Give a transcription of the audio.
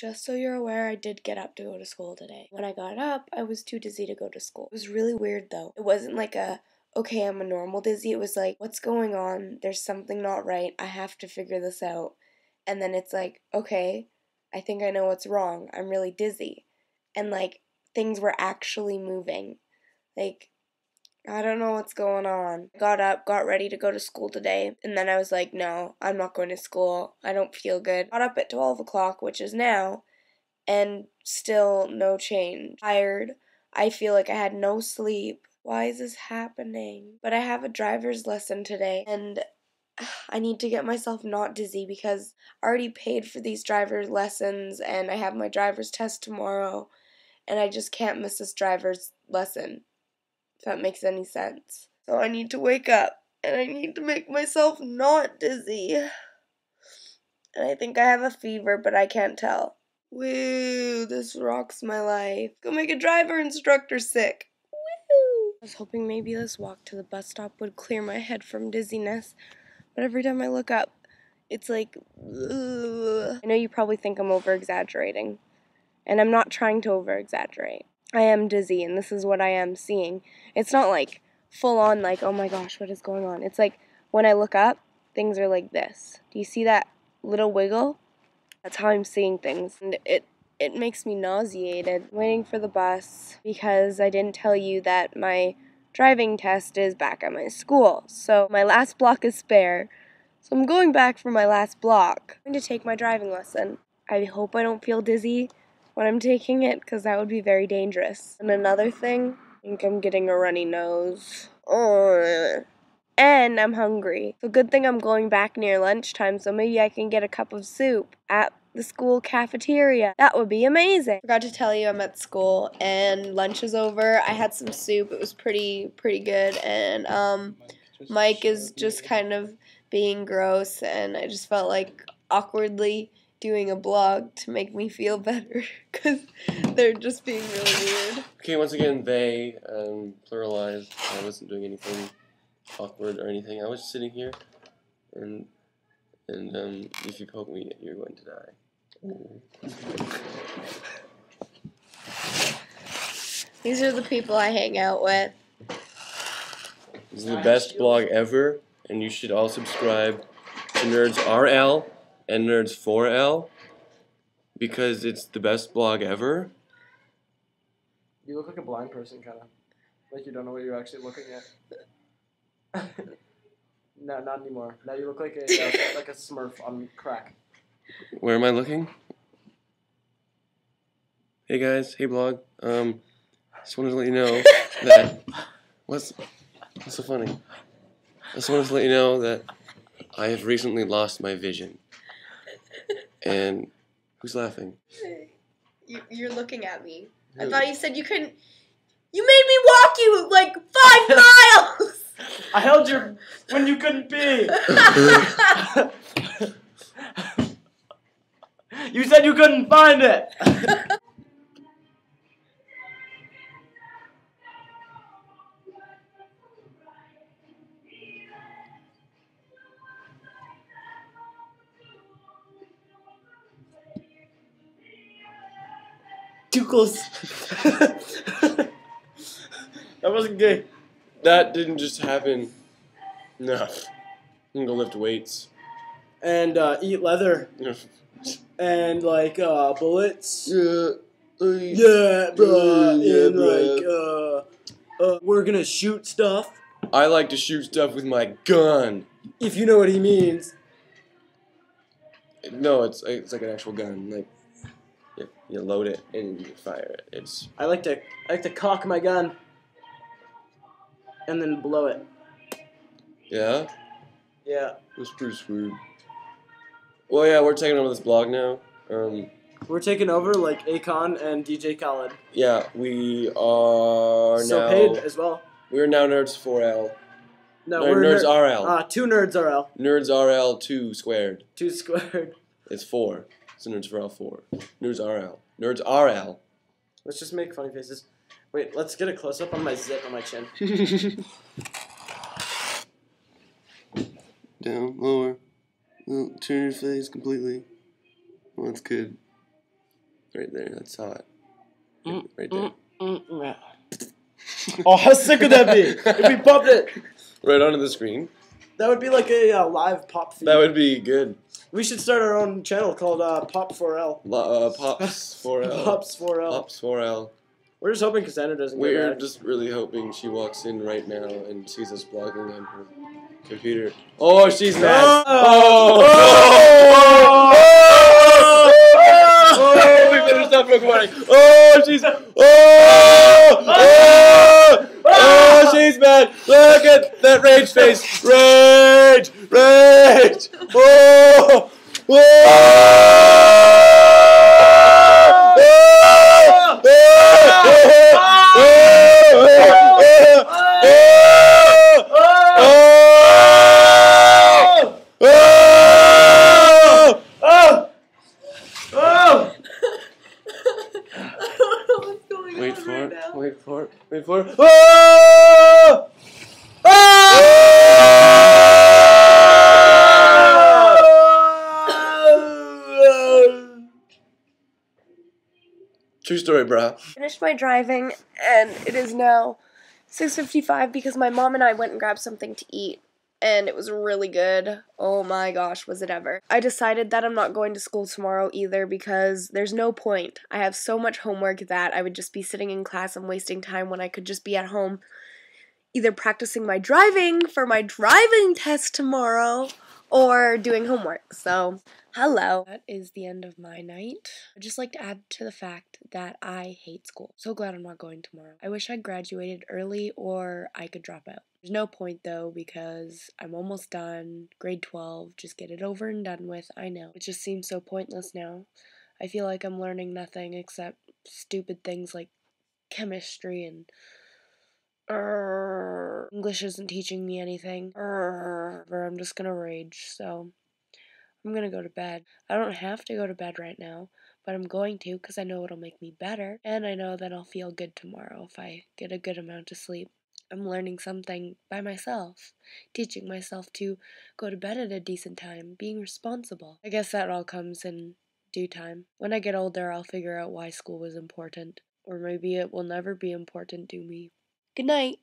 Just so you're aware, I did get up to go to school today. When I got up, I was too dizzy to go to school. It was really weird though. It wasn't like a, okay, I'm a normal dizzy. It was like, what's going on? There's something not right. I have to figure this out. And then it's like, okay, I think I know what's wrong. I'm really dizzy. And like, things were actually moving. Like, I don't know what's going on. Got up, got ready to go to school today, and then I was like, no, I'm not going to school. I don't feel good. Got up at 12 o'clock, which is now, and still no change. Tired. I feel like I had no sleep. Why is this happening? But I have a driver's lesson today, and I need to get myself not dizzy because I already paid for these driver's lessons, and I have my driver's test tomorrow, and I just can't miss this driver's lesson if that makes any sense. So I need to wake up and I need to make myself not dizzy. And I think I have a fever, but I can't tell. Woo, this rocks my life. Go make a driver instructor sick. Woo! I was hoping maybe this walk to the bus stop would clear my head from dizziness, but every time I look up, it's like, ugh. I know you probably think I'm over exaggerating, and I'm not trying to over exaggerate. I am dizzy and this is what I am seeing. It's not like full on like, oh my gosh, what is going on? It's like when I look up, things are like this. Do you see that little wiggle? That's how I'm seeing things. And it it makes me nauseated waiting for the bus because I didn't tell you that my driving test is back at my school. So my last block is spare. So I'm going back for my last block. I'm going to take my driving lesson. I hope I don't feel dizzy when I'm taking it because that would be very dangerous. And another thing, I think I'm getting a runny nose. And I'm hungry. So good thing I'm going back near lunchtime so maybe I can get a cup of soup at the school cafeteria. That would be amazing. Forgot to tell you I'm at school and lunch is over. I had some soup. It was pretty pretty good and um Mike is just kind of being gross and I just felt like awkwardly doing a blog to make me feel better because they're just being really weird. Okay, once again, they um, pluralized. I wasn't doing anything awkward or anything. I was just sitting here, and and um, if you poke me, you're going to die. These are the people I hang out with. This is the best blog ever, and you should all subscribe to NerdzRL and Nerds 4L because it's the best blog ever. You look like a blind person, kind of. Like you don't know what you're actually looking at. no, not anymore. Now you look like a uh, like a Smurf on crack. Where am I looking? Hey guys, hey blog. Um, just wanted to let you know that what's what's so funny? I just wanted to let you know that I have recently lost my vision. And who's laughing? You, you're looking at me. I thought you said you couldn't. You made me walk you like five miles. I held your when you couldn't be. you said you couldn't find it. Too close. that wasn't gay. That didn't just happen. No. I'm gonna go lift weights. And uh, eat leather. And like uh, bullets. Yeah. Yeah, bruh. Yeah, and bruh. like uh, uh, we're gonna shoot stuff. I like to shoot stuff with my gun. If you know what he means. No, it's it's like an actual gun. Like you, load it and you fire it. It's I like to I like to cock my gun. And then blow it. yeah. Yeah. That's pretty sweet. Well, yeah, we're taking over this blog now. Um, We're taking over like Akon and DJ Khaled. yeah, we are So now. paid as well. We're now Nerds 4L. No, No, we're Nerds ner- RL. Uh, two nerds RL. NerdzRL 2 squared. Two squared. It's 4. So Nerds 4L 4. NerdzRL. Nerds RL. Let's just make funny faces. Wait, let's get a close up on my zip on my chin. Down, lower. Turn your face completely. Well, that's good. Right there. That's hot. Mm, Right there. mm, mm, yeah. Oh, how sick would that be? if we popped it, Right onto the screen. that would be like a uh, live pop feed. That would be good. We should start our own channel called uh, Pop 4L. Lo- Uh, Pops 4L. Pops 4L. Pops 4L. We're just hoping Cassandra doesn't get We're just really hoping she walks in right now and sees us blogging on her computer. Oh, she's mad. Oh. Oh! Oh! Oh! We better stop recording. Oh, she's. Oh! Oh! Oh, she's mad. Look at that rage face. Rage! Rage! Oh! Oh! Oh! Oh! What's going Wait for it. Wait for it. Wait for it. True story, brah. Finished my driving, and it is now 6:55 because my mom and I went and grabbed something to eat, and it was really good. Oh my gosh, was it ever? I decided that I'm not going to school tomorrow either because there's no point. I have so much homework that I would just be sitting in class and wasting time when I could just be at home either practicing my driving for my driving test tomorrow or doing homework. So, hello. That is the end of my night. I'd just like to add to the fact that I hate school. So glad I'm not going tomorrow. I wish I graduated early or I could drop out. There's no point though because I'm almost done. Grade 12, just get it over and done with. I know. It just seems so pointless now. I feel like I'm learning nothing except stupid things like chemistry and Urgh. English isn't teaching me anything. Urgh. I'm just gonna rage, so I'm gonna go to bed. I don't have to go to bed right now, but I'm going to because I know it'll make me better, and I know that I'll feel good tomorrow if I get a good amount of sleep. I'm learning something by myself, teaching myself to go to bed at a decent time, being responsible. I guess that all comes in due time. When I get older, I'll figure out why school was important, or maybe it will never be important to me. Good night.